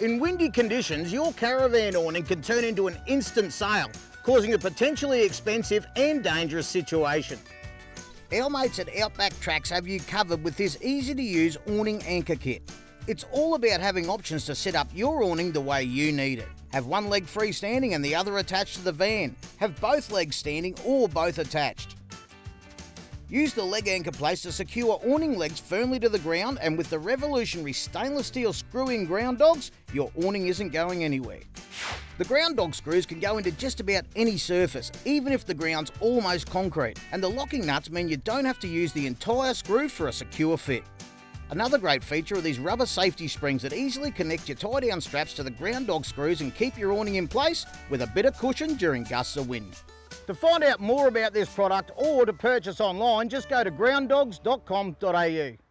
In windy conditions, your caravan awning can turn into an instant sail, causing a potentially expensive and dangerous situation. Our mates at Outback Tracks have you covered with this easy to use awning anchor kit. It's all about having options to set up your awning the way you need it. Have one leg freestanding and the other attached to the van. Have both legs standing or both attached. Use the leg anchor place to secure awning legs firmly to the ground and with the revolutionary stainless steel screw-in ground dogs, your awning isn't going anywhere. The ground dog screws can go into just about any surface, even if the ground's almost concrete, and the locking nuts mean you don't have to use the entire screw for a secure fit. Another great feature are these rubber safety springs that easily connect your tie-down straps to the ground dog screws and keep your awning in place with a bit of cushion during gusts of wind. To find out more about this product or to purchase online, just go to grounddogs.com.au.